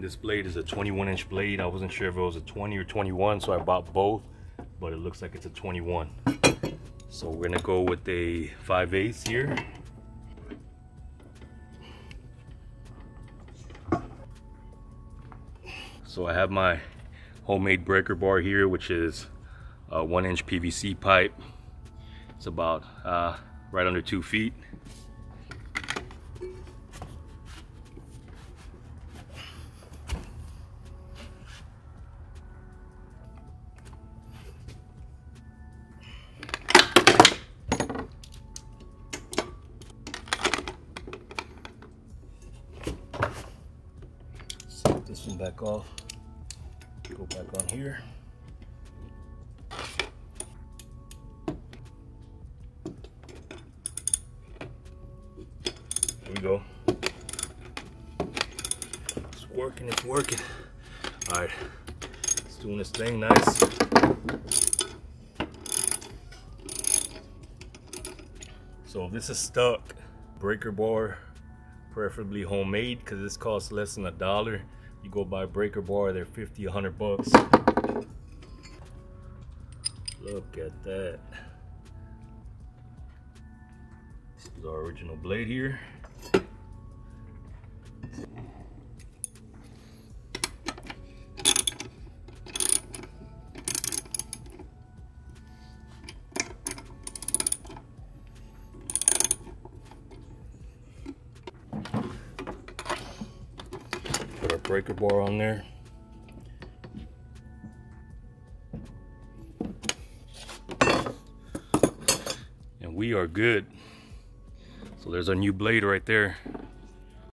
this blade is a 21 inch blade. I wasn't sure if it was a 20 or 21, so I bought both, but it looks like it's a 21. So we're gonna go with a 5 8 here. So I have my homemade breaker bar here, which is a one inch PVC pipe. It's about uh, right under two feet. This one back off. Go back on here. There we go. It's working, it's working. All right, it's doing this thing nice. So if this is stuck, breaker bar, preferably homemade because this costs less than a dollar. You go buy a breaker bar, they're 50, 100 bucks. Look at that. This is our original blade here. Breaker bar on there. And we are good. So there's our new blade right there.